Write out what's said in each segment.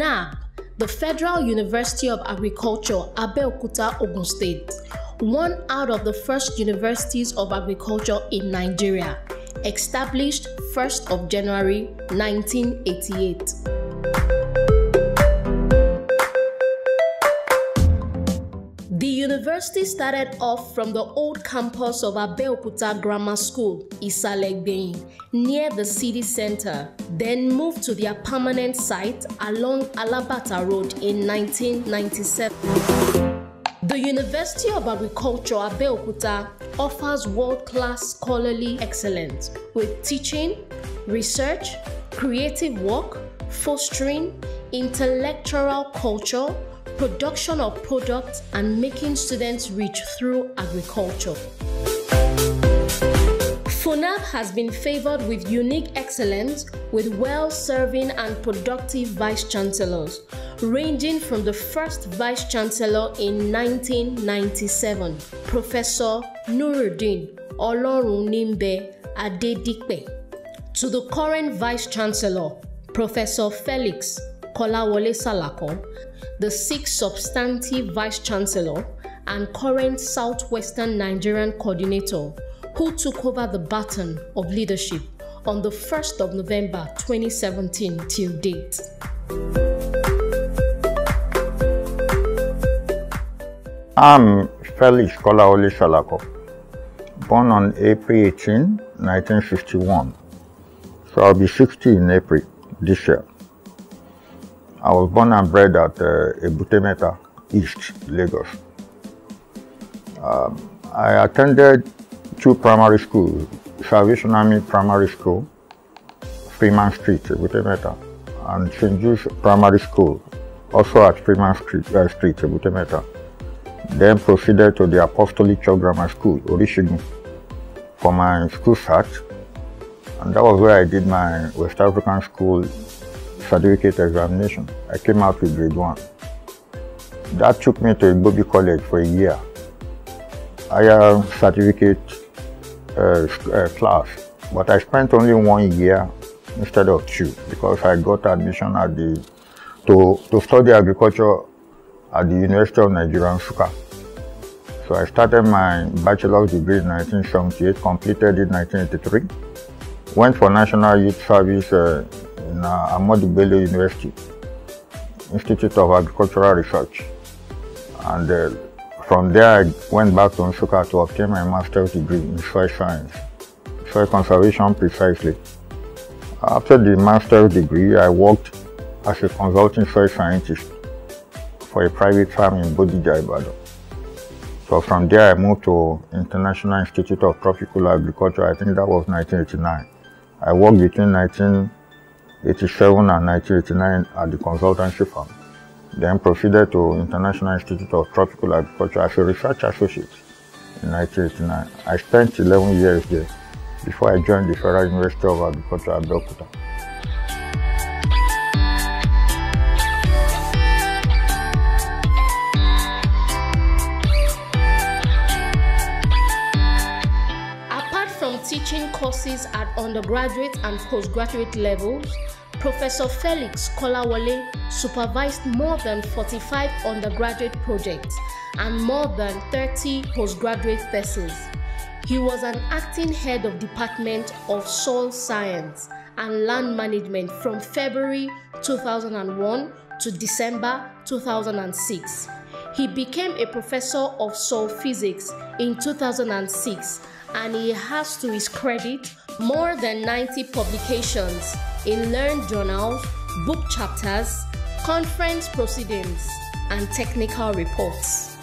FUNAAB, the Federal University of Agriculture, Abeokuta, Ogun State, one out of the first universities of agriculture in Nigeria, established 1st of January 1988. University started off from the old campus of Abeokuta Grammar School, Isalegbein, near the city center, then moved to their permanent site along Alabata Road in 1997. The University of Agriculture Abeokuta offers world-class scholarly excellence with teaching, research, creative work, fostering intellectual culture, production of products, and making students rich through agriculture. FUNAAB has been favored with unique excellence with well-serving and productive vice-chancellors, ranging from the first vice-chancellor in 1997, Professor Nuruddin Olorunimbe Adedipe, to the current vice-chancellor, Professor Felix Kolawole Salako, the sixth substantive vice-chancellor and current Southwestern Nigerian coordinator, who took over the baton of leadership on the 1st of November 2017 till date. I'm Felix Kolawole Salako, born on April 18, 1951. So I'll be 60 in April this year. I was born and bred at uh, Ebutemeta, East, Lagos. Um, I attended two primary schools, Salvation Army Primary School, Freeman Street, Ebutemeta, and St. Jude's Primary School, also at Freeman Street, uh, Street Ebutemeta. Then proceeded to the Apostolic Church Grammar School, Orishigun, for my school start. And that was where I did my West African School certificate examination. I came out with grade one. That took me to Igbobi College for a year. Higher certificate uh, uh, class, but I spent only one year instead of two because I got admission at the to to study agriculture at the University of Nigeria, Nsukka. So I started my bachelor's degree in 1978, completed it in 1983. Went for National Youth Service uh, in uh, Ahmadu Bello University, Institute of Agricultural Research. And uh, from there, I went back to Nsukka to obtain my master's degree in soil science, soil conservation precisely. After the master's degree, I worked as a consulting soil scientist for a private farm in Bodija, Ibadan. So from there, I moved to International Institute of Tropical Agriculture. I think that was 1989. I worked between 1987 and 1989 at the consultancy firm. Then proceeded to International Institute of Tropical Agriculture as a research associate in 1989. I spent 11 years there before I joined the Federal University of Agriculture Abeokuta. Courses at undergraduate and postgraduate levels, Professor Felix Kolawole supervised more than 45 undergraduate projects and more than 30 postgraduate theses. He was an acting head of Department of Soil Science and Land Management from February 2001 to December 2006. He became a professor of soil physics in 2006 and he has to his credit more than 90 publications in learned journals, book chapters, conference proceedings, and technical reports.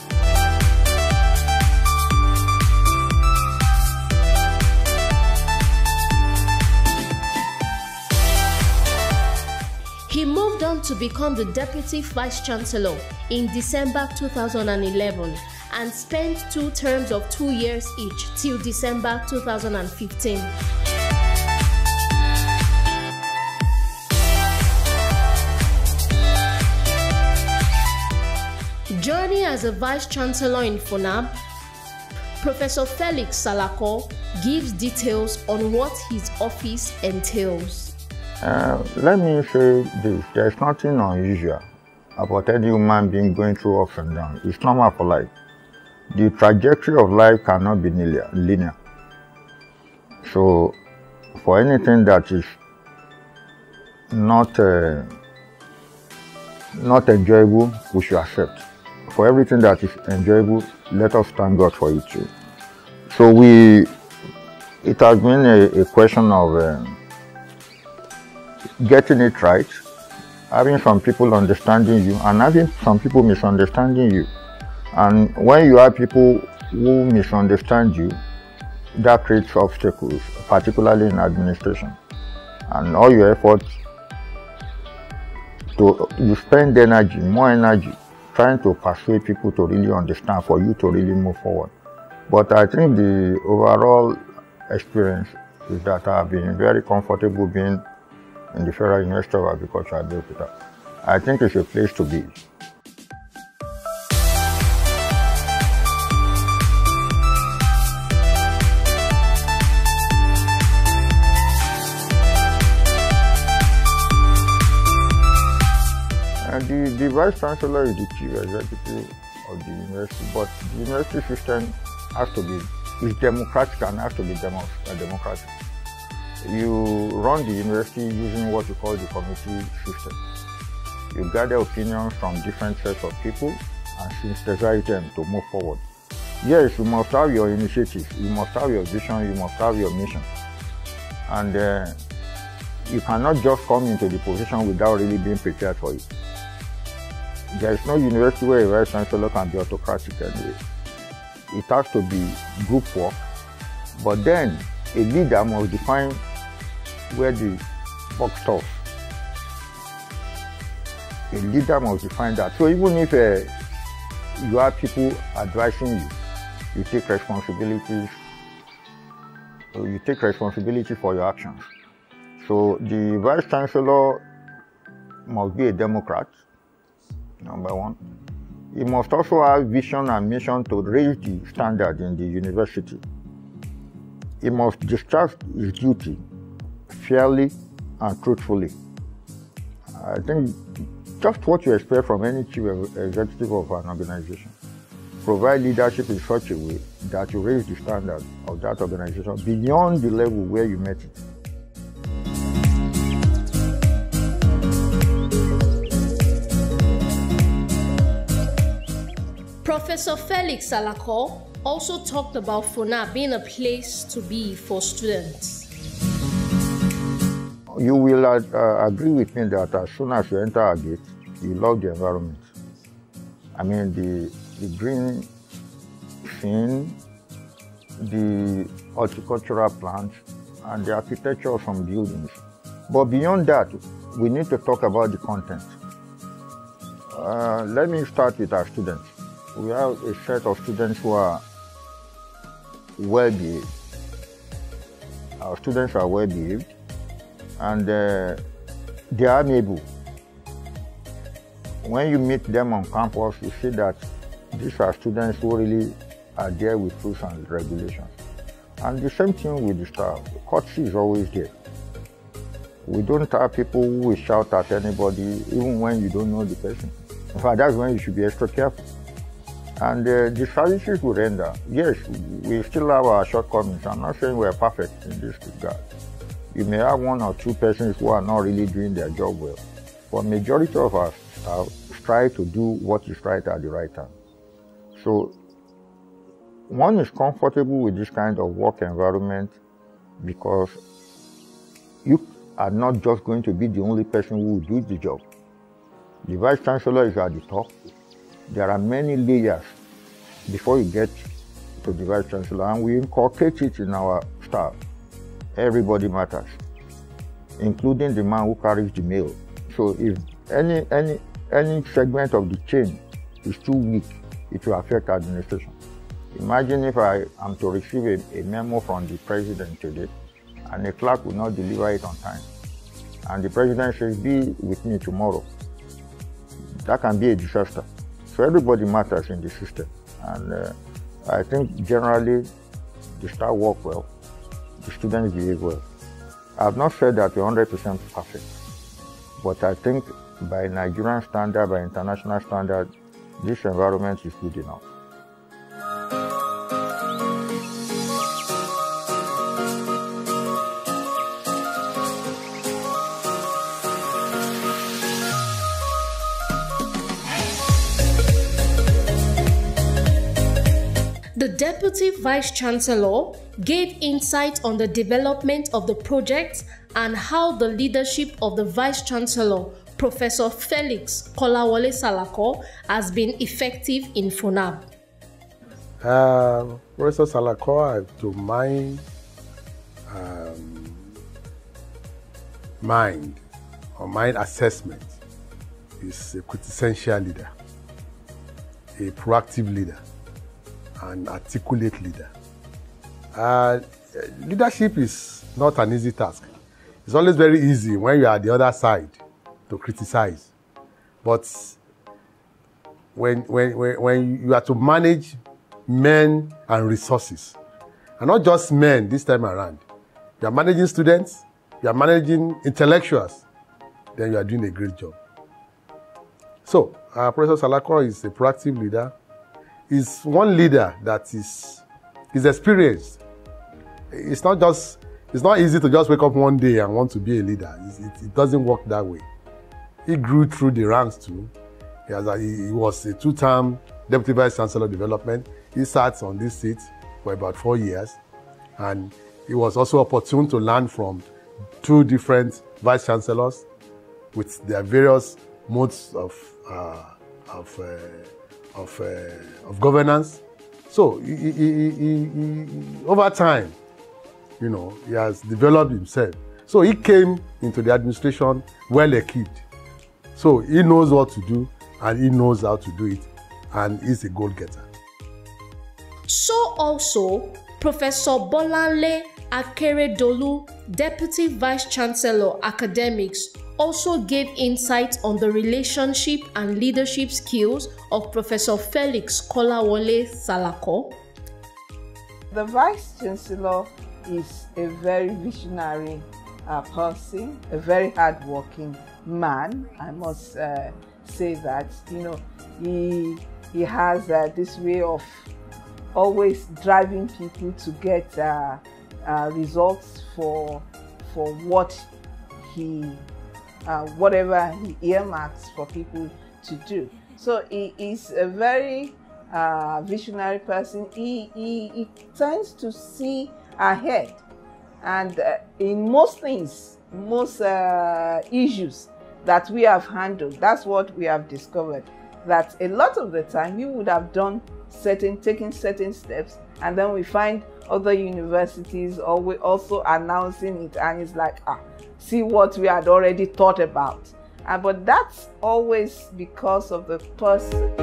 He moved on to become the Deputy Vice Chancellor in December 2011 and spent two terms of two years each till December 2015. Journey as a Vice Chancellor in FUNAAB, Professor Felix Salako gives details on what his office entails. Uh, let me say this, there's nothing unusual about any human being going through ups and downs. It's normal for life. The trajectory of life cannot be linear. So, for anything that is not uh, not enjoyable, we should accept. For everything that is enjoyable, let us thank God for it too. So we, it has been a, a question of um, getting it right, having some people understanding you, and having some people misunderstanding you. And when you have people who misunderstand you, that creates obstacles, particularly in administration. And all your efforts to you spend energy, more energy, trying to persuade people to really understand for you to really move forward. But I think the overall experience is that I've been very comfortable being in the Federal University of Agriculture. I think it's a place to be. The, Vice Chancellor is the Chief Executive of the university, but the university system has to be is democratic and has to be demo, uh, democratic. You run the university using what you call the committee system. You gather opinions from different sets of people and synthesize them to move forward. Yes, you must have your initiative, you must have your vision, you must have your mission. And uh, you cannot just come into the position without really being prepared for it. There is no university where a vice chancellor can be autocratic anyway. It has to be group work, but then a leader must define where the buck stops. A leader must define that. So even if uh, you have people advising you, you take responsibilities. You take responsibility for your actions. So the vice chancellor must be a Democrat number one. He must also have vision and mission to raise the standard in the university. He must discharge his duty fairly and truthfully. I think just what you expect from any chief executive of an organization. Provide leadership in such a way that you raise the standard of that organization beyond the level where you met it. Professor Felix Salako also talked about FUNAAB being a place to be for students. You will uh, uh, agree with me that as soon as you enter a gate, you love the environment. I mean, the, the green scene, the horticultural plants, and the architecture of some buildings. But beyond that, we need to talk about the content. Uh, let me start with our students we have a set of students who are well behaved. Our students are well behaved and uh, they are amiable. When you meet them on campus, you see that these are students who really are there with rules and regulations. And the same thing with the staff. Courtesy is always there. We don't have people who will shout at anybody, even when you don't know the person. In fact, that's when you should be extra careful. And uh, the services we render, yes, we still have our shortcomings. I'm not saying we're perfect in this regard. You may have one or two persons who are not really doing their job well. But majority of us strive to do what is right at the right time. So one is comfortable with this kind of work environment because you are not just going to be the only person who will do the job. The vice chancellor is at the top there are many layers before you get to the vice chancellor, and we inculcate it in our staff. Everybody matters, including the man who carries the mail. So if any any any segment of the chain is too weak, it will affect administration. Imagine if I am to receive a, a memo from the president today, and the clerk will not deliver it on time, and the president says, "Be with me tomorrow." That can be a disaster. So everybody matters in the system. And uh, I think generally the staff work well, the students behave well. I've not said that we're 100% perfect, but I think by Nigerian standard, by international standard, this environment is good enough. The Deputy Vice Chancellor gave insight on the development of the project and how the leadership of the Vice Chancellor, Professor Felix Kolawole Salako, has been effective in FUNAAB. Uh, Professor Salako, to my um, mind or mind assessment, is a quintessential leader, a proactive leader an articulate leader. Uh, leadership is not an easy task. It's always very easy when you are the other side to criticize. But when, when, when, you are to manage men and resources, and not just men this time around, you are managing students, you are managing intellectuals, then you are doing a great job. So, uh, Professor Salako is a proactive leader is one leader that is is experienced. It's not just it's not easy to just wake up one day and want to be a leader. It, it doesn't work that way. He grew through the ranks too. He, has a, he was a two-time deputy vice chancellor of development. He sat on this seat for about four years, and he was also opportune to learn from two different vice chancellors with their various modes of uh, of uh, of, uh, of governance. So he, he, he, over time, you know, he has developed himself. So he came into the administration well equipped. So he knows what to do and he knows how to do it and he's a goal getter. So also, Professor Bolanle Akeredolu, Deputy Vice Chancellor Academics, also gave insights on the relationship and leadership skills of Professor Felix Kolawole Salako. The Vice Chancellor is a very visionary uh, person, a very hardworking man. I must uh, say that. You know, he he has uh, this way of always driving people to get uh, uh, results for for what he uh, whatever he earmarks for people to do. So he is a very uh, visionary person. He, he, he, tends to see ahead. And uh, in most things, most uh, issues that we have handled, that's what we have discovered. That a lot of the time we would have done certain, taking certain steps, and then we find other universities also announcing it, and it's like, ah, see what we had already thought about. Uh, but that's always because of the person.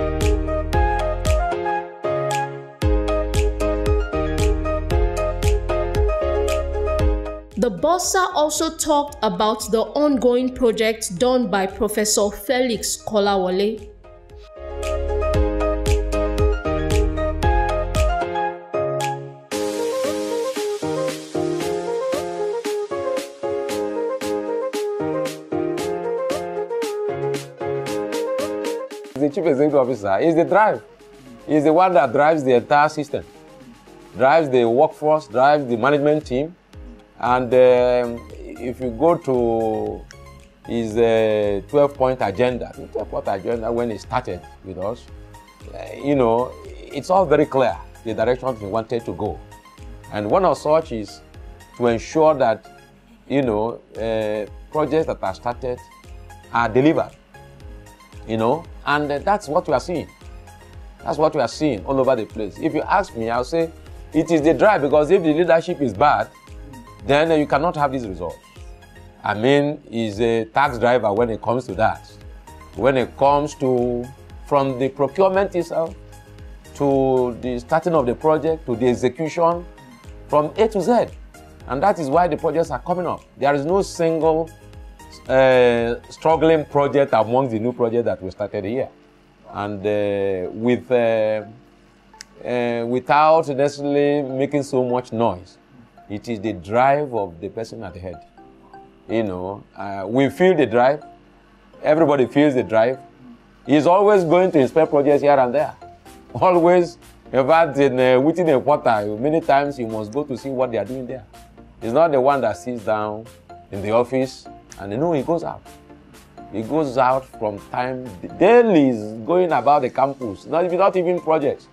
The Bursar also talked about the ongoing projects done by Professor Felix Kolawole chief executive officer is the drive. He's the one that drives the entire system, drives the workforce, drives the management team. And um, if you go to his uh, 12 point agenda, 12 point agenda when he started with us, uh, you know, it's all very clear the direction he wanted to go. And one of such is to ensure that, you know, uh, projects that are started are delivered you know, and uh, that's what we are seeing. That's what we are seeing all over the place. If you ask me, I'll say it is the drive because if the leadership is bad, then uh, you cannot have these results. I mean, he's a tax driver when it comes to that. When it comes to from the procurement itself to the starting of the project to the execution from A to Z. And that is why the projects are coming up. There is no single uh, struggling project among the new project that we started here. And uh, with, uh, uh, without necessarily making so much noise, it is the drive of the person at the head You know, uh, we feel the drive. Everybody feels the drive. He's always going to inspect projects here and there. Always, in fact, in, uh, within a quarter, many times you must go to see what they are doing there. He's not the one that sits down in the office and you know he goes out. He goes out from time daily. He's going about the campus, not not even projects.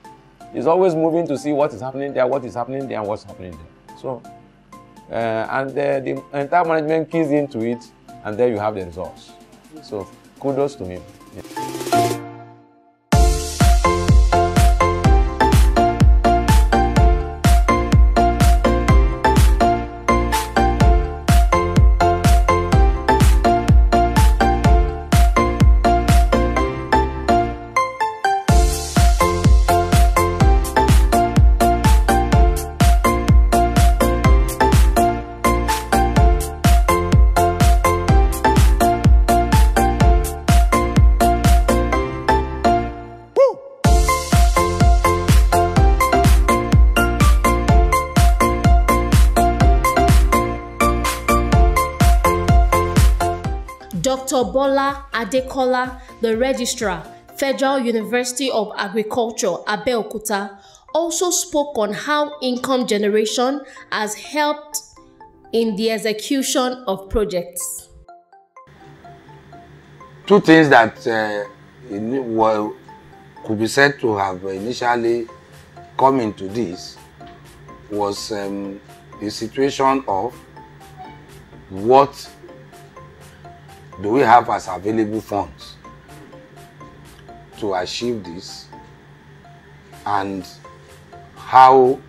He's always moving to see what is happening there, what is happening there, and what's happening there. So, uh, and uh, the entire management keys into it, and there you have the results. So, kudos to him. Yeah. Adekola, the Registrar, Federal University of Agriculture, Abeokuta, also spoke on how income generation has helped in the execution of projects. Two things that uh, could be said to have initially come into this was um, the situation of what do we have as available funds to achieve this? And how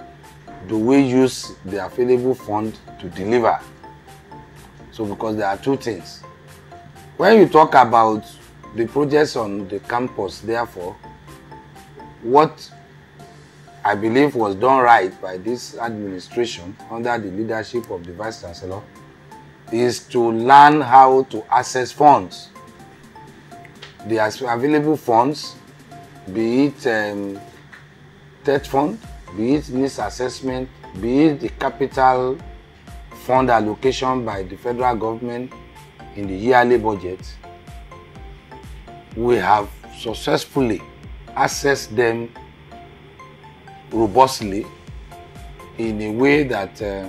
do we use the available fund to deliver? So because there are two things. When you talk about the projects on the campus therefore what i believe was done right by this administration under the leadership of the vice chancellor is to learn how to access funds. The available funds, be it um, TET fund, be it needs assessment, be it the capital fund allocation by the federal government in the yearly budget, we have successfully accessed them robustly in a way that uh,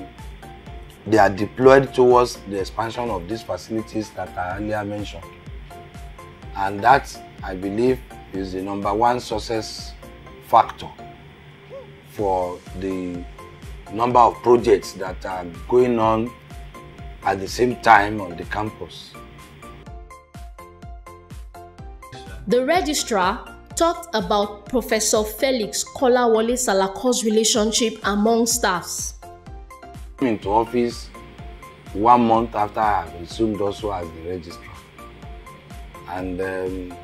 they are deployed towards the expansion of these facilities that I earlier mentioned. And that, I believe, is the number one success factor for the number of projects that are going on at the same time on the campus. The registrar talked about Professor Felix Kolawole Salako's relationship among staffs into office one month after I assumed also as the registrar. And um,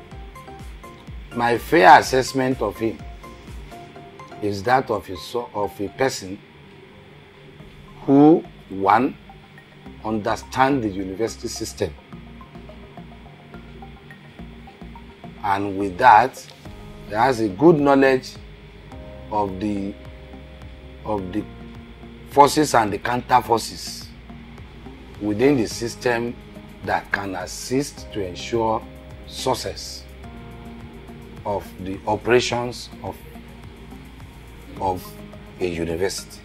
my fair assessment of him is that of a, of a person who, one, understands the university system. And with that, has a good knowledge of the of the forces and the counter forces within the system that can assist to ensure success of the operations of, of a university.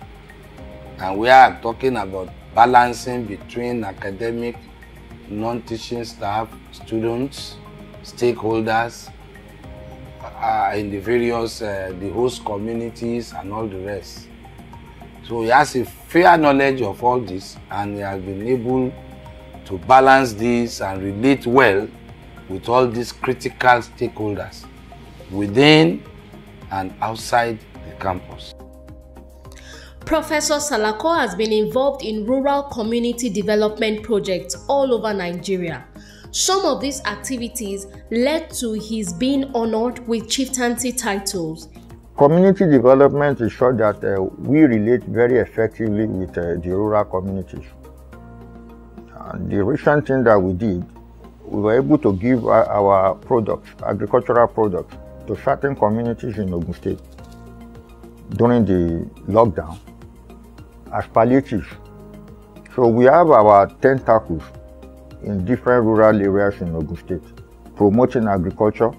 And we are talking about balancing between academic, non-teaching staff, students, stakeholders, uh, in the various, uh, the host communities and all the rest. So he has a fair knowledge of all this and he has been able to balance this and relate well with all these critical stakeholders within and outside the campus. Professor Salako has been involved in rural community development projects all over Nigeria. Some of these activities led to his being honored with chieftaincy titles. Community development is sure that uh, we relate very effectively with uh, the rural communities. And the recent thing that we did, we were able to give our, our products, agricultural products, to certain communities in Ogun State during the lockdown as palliatives. So we have our tentacles in different rural areas in Ogun State, promoting agriculture,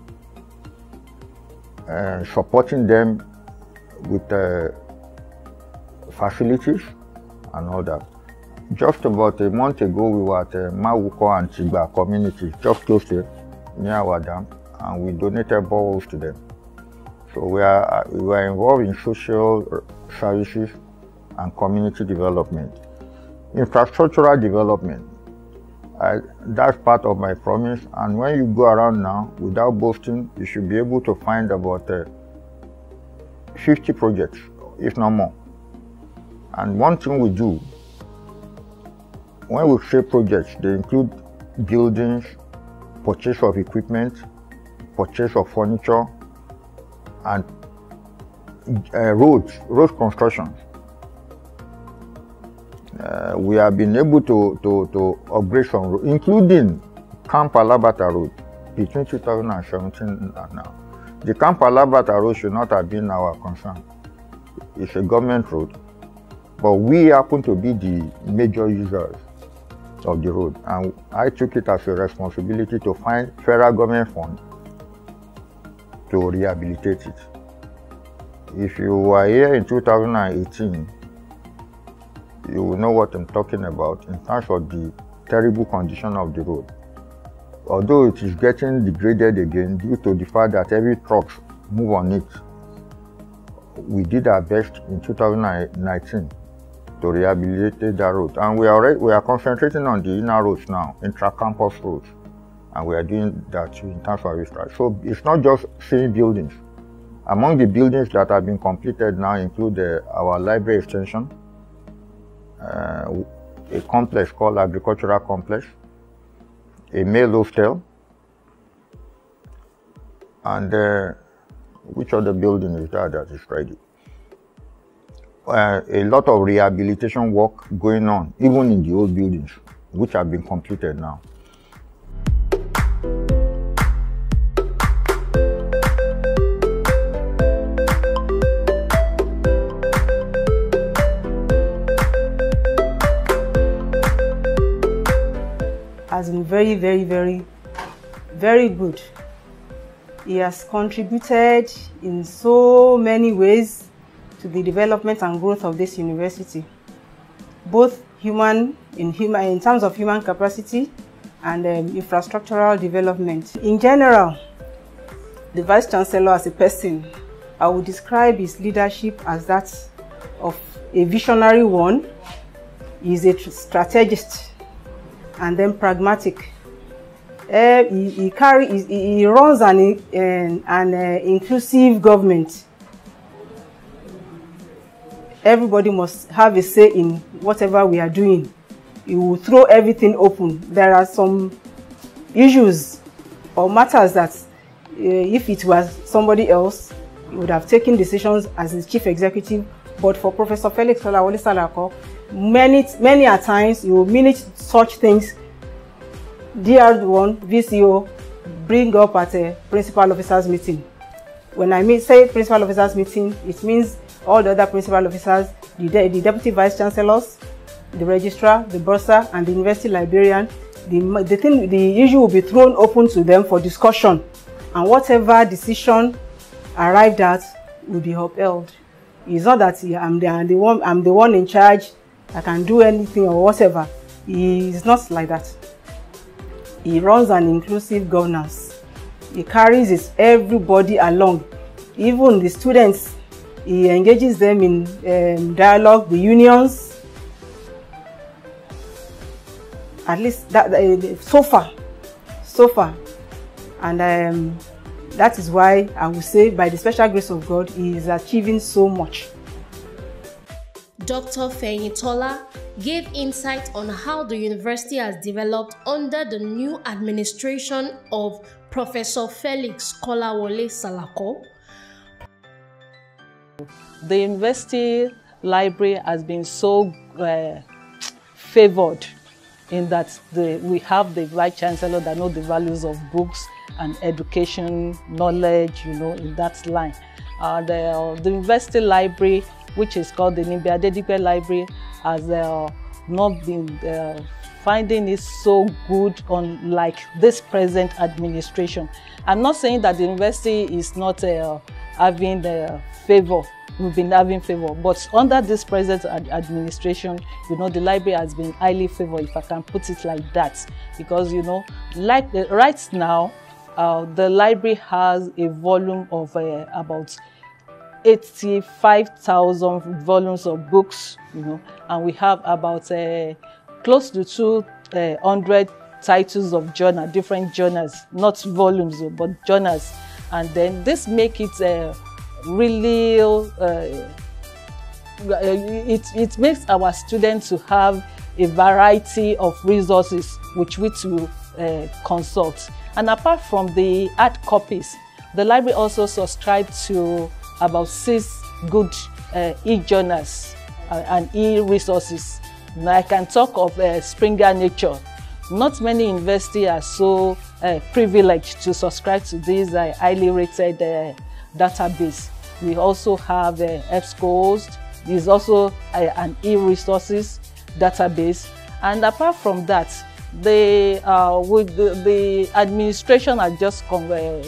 uh, supporting them with uh, facilities and all that. Just about a month ago, we were at uh, Mawuko and Chigba community, just close to near our dam, and we donated boreholes to them. So we are, we are involved in social services and community development. Infrastructural development, I, that's part of my promise. And when you go around now, without boasting, you should be able to find about uh, 50 projects, if not more. And one thing we do, when we say projects, they include buildings, purchase of equipment, purchase of furniture, and uh, roads, road construction. Uh, we have been able to, to, to upgrade some roads, including Camp Alabata Road between 2017 and now. The Camp Alabata Road should not have been our concern. It's a government road, but we happen to be the major users of the road. And I took it as a responsibility to find federal government funds to rehabilitate it. If you were here in 2018, you will know what I'm talking about in terms of the terrible condition of the road. Although it is getting degraded again due to the fact that every truck move on it, we did our best in 2019 to rehabilitate that road. And we are, we are concentrating on the inner roads now, intra-campus roads. And we are doing that in terms of infrastructure. So it's not just seeing buildings. Among the buildings that have been completed now include uh, our library extension, uh, a complex called Agricultural Complex, a male hostel, and uh, which other building is that that is ready? Uh, a lot of rehabilitation work going on, even in the old buildings, which have been completed now. Has been very, very, very, very good. He has contributed in so many ways to the development and growth of this university, both human in human in terms of human capacity and um, infrastructural development. In general, the Vice Chancellor as a person, I would describe his leadership as that of a visionary one. He is a strategist and then pragmatic. Uh, he, he, carry, he, he runs an, an, an uh, inclusive government. Everybody must have a say in whatever we are doing. He will throw everything open. There are some issues or matters that uh, if it was somebody else, he would have taken decisions as his chief executive. But for Professor Felix Kolawole Salako, many, many a times you manage such things DR1 VCO bring up at a principal officers meeting. When I mean say principal officers meeting, it means all the other principal officers, the, de the deputy vice chancellors, the registrar, the bursar, and the university librarian. The, the, thing, the issue will be thrown open to them for discussion, and whatever decision arrived at will be upheld. It's not that I'm the, I'm the one I'm the one in charge. I can do anything or whatever. It's not like that. He runs an inclusive governance. He carries his everybody along. Even the students, he engages them in um, dialogue, the unions. At least that uh, so far, so far, and um, that is why I would say, by the special grace of God, he is achieving so much. Dr. Feyintola gave insight on how the university has developed under the new administration of Professor Felix Kolawole Salako. The university library has been so uh, favored in that the, we have the vice chancellor that know the values of books and education, knowledge, you know, in that line. Uh, the, the university library which is called the Nimbe Adedipe Library, has uh, not been uh, finding it so good on like this present administration. I'm not saying that the university is not uh, having the favor we've been having favor. But under this present ad administration, you know, the library has been highly favored, if I can put it like that. Because, you know, like right now, uh, the library has a volume of uh, about 85,000 volumes of books, you know, and we have about uh, close to 200 titles of journal, different journals, not volumes, but journals. And then this make it uh, really, uh, it, it makes our students to have a variety of resources which we to uh, consult. And apart from the hard copies, the library also subscribes to about six good uh, e-journals uh, and e-resources. Now I can talk of uh, Springer Nature. Not many universities are so uh, privileged to subscribe to this uh, highly rated uh, database. We also have uh, EBSCOhost. There's also uh, an e-resources database. And apart from that, the, uh, with the, the administration has just com uh,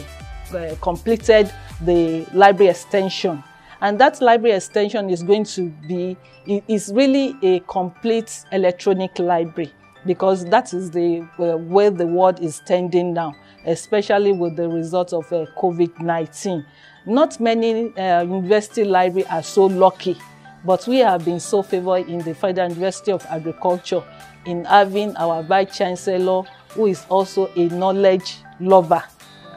uh, completed the library extension. And that library extension is going to be, is really a complete electronic library because that is the uh, where the world is tending now, especially with the result of uh, COVID-19. Not many uh, university library are so lucky, but we have been so favored in the Federal University of Agriculture in having our Vice Chancellor, who is also a knowledge lover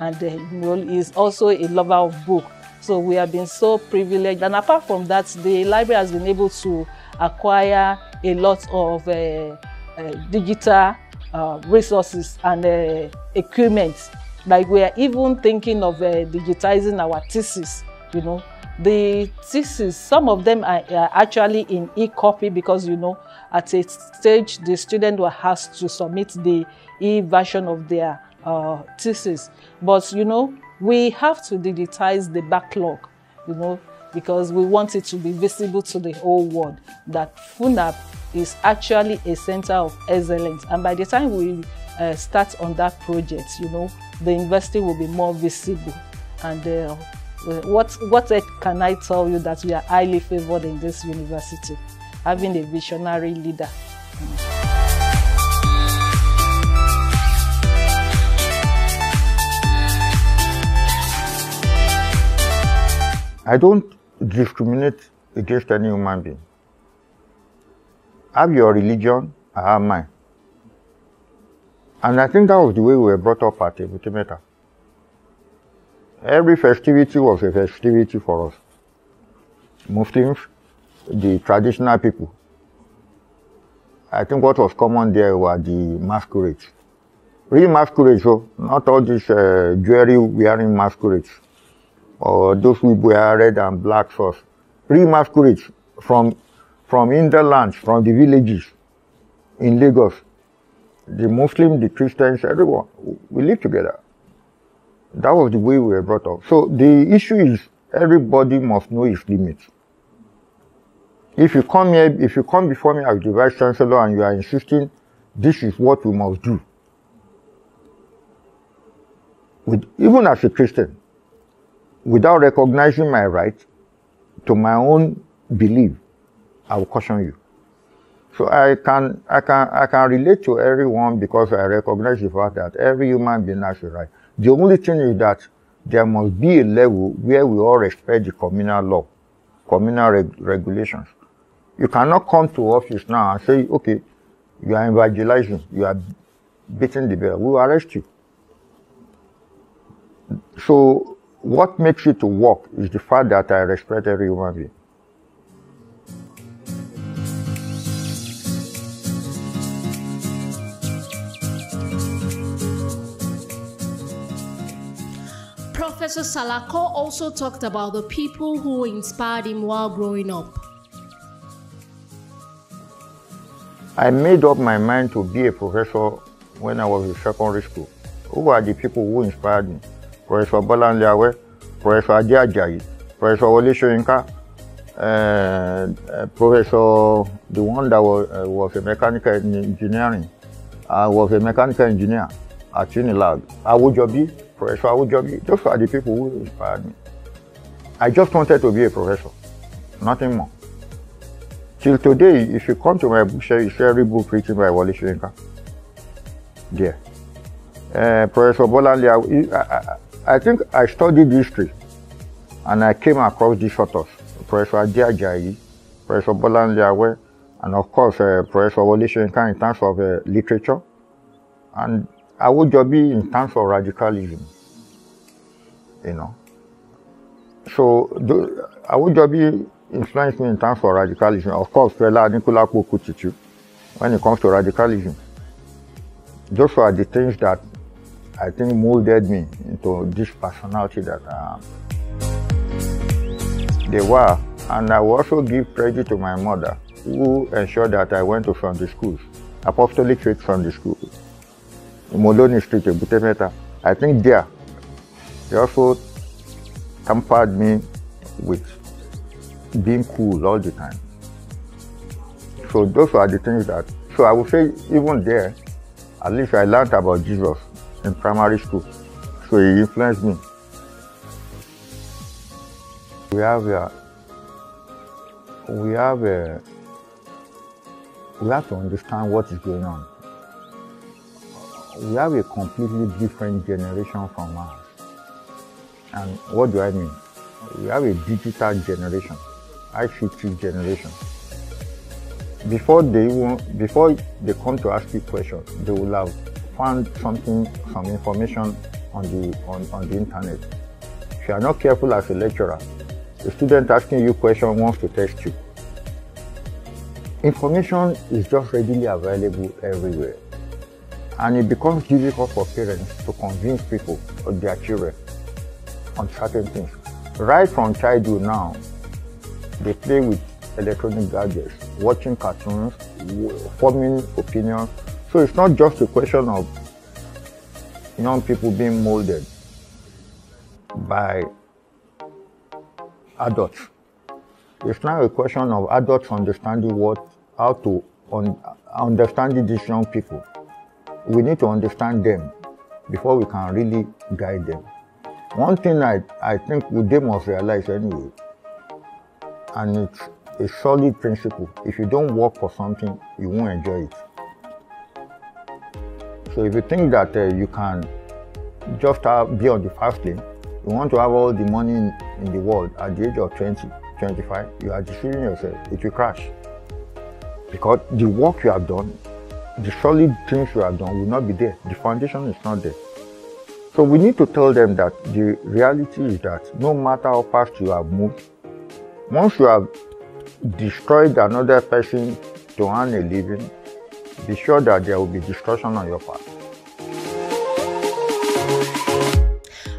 and is also a lover of book. So we have been so privileged. And apart from that, the library has been able to acquire a lot of uh, uh, digital uh, resources and uh, equipment. Like we are even thinking of uh, digitizing our thesis, you know. The thesis, some of them are, are actually in e-copy because, you know, at a stage, the student have to submit the e-version of their uh, thesis. But, you know, we have to digitize the backlog, you know, because we want it to be visible to the whole world that FUNAAB is actually a center of excellence. And by the time we uh, start on that project, you know, the university will be more visible. And uh, what, what can I tell you that we are highly favored in this university, having a visionary leader. I don't discriminate against any human being. Have your religion, I have mine. And I think that was the way we were brought up at Ebutimeta. Every festivity was a festivity for us. Muslims, the traditional people. I think what was common there were the masquerades. Real masquerades, so not all this uh, jewelry wearing masquerades or those who wear red and black sauce. Real masquerades from from in the lands, from the villages in Lagos. The Muslim, the Christians, everyone, we live together. That was the way we were brought up. So the issue is everybody must know his limits. If you come here, if you come before me as the vice chancellor and you are insisting this is what we must do, with, even as a Christian, without recognizing my right to my own belief, I will caution you. So I can, I can, I can relate to everyone because I recognize the fact that every human being has a right. The only thing is that there must be a level where we all respect the communal law, communal reg regulations. You cannot come to office now and say, okay, you are evangelizing, you are beating the bell, we will arrest you. So what makes it to work is the fact that I respect every human being. Professor Salako also talked about the people who inspired him while growing up. I made up my mind to be a professor when I was in secondary school. Who are the people who inspired me? Professor Bolanle Awe, Professor Ade Ajayi, Professor Soyinka, uh, uh, Professor, the one that uh, was a mechanical engineering, I was a mechanical engineer at Unilag. Awojobi, Professor Awojobi, those are the people who inspired me. I just wanted to be a professor, nothing more. Till today, if you come to my bookshop, you see every book written by Wale Soyinka. There. Uh, Professor Bolanle, I, think I studied history and I came across these authors, Professor Adi Professor Bolanle and of course uh, Professor Wole in terms of uh, literature, and Awojobi in terms of radicalism, you know. So the, Awojobi influenced me in terms of radicalism. Of course, Fela Anikulapo Kutitu, when it comes to radicalism. Those are the things that I think molded me into this personality that I am. They were, and I will also give credit to my mother, who ensured that I went to Sunday schools, Apostolic Faith Sunday School, in Street, Ebutemeta. I think there, they also tampered me with being cool all the time. So those are the things that, so I would say even there, at least I learned about Jesus in primary school. So he influenced me. We have a, we have a, we have to understand what is going on. We have a completely different generation from us. And what do I mean? We have a digital generation, ICT generation. Before they before they come to ask you questions, they will have found something, some information on the on, on the internet. If you are not careful as a lecturer, the student asking you question wants to test you. Information is just readily available everywhere. And it becomes difficult for parents to convince people of their children on certain things. Right from childhood now, they play with electronic gadgets, watching cartoons, forming opinions. So it's not just a question of young people being molded by adults. It's now a question of adults understanding what, how to un, understanding these young people. We need to understand them before we can really guide them. One thing I, I think they must realize anyway, and it's a solid principle. If you don't work for something, you won't enjoy it. So if you think that uh, you can just have, be on the fast lane, you want to have all the money in, in the world at the age of 20, 25, you are deceiving yourself. It will crash. Because the work you have done, the solid things you have done will not be there. The foundation is not there. So we need to tell them that the reality is that no matter how fast you have moved, once you have destroyed another person to earn a living, be sure that there will be destruction on your part.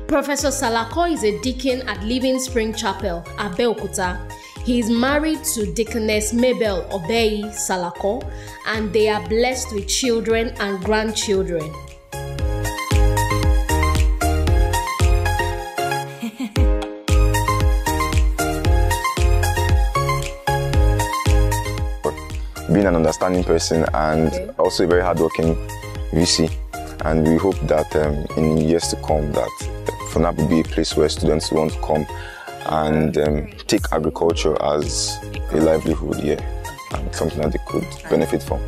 Professor Salako is a deacon at Living Spring Chapel, Abeokuta. He is married to Deaconess Mabel Obey Salako, and they are blessed with children and grandchildren. An understanding person and okay. also a very hardworking VC. And we hope that um, in years to come that FUNAAB will be a place where students want to come and um, take agriculture as a livelihood, yeah, and something that they could benefit from.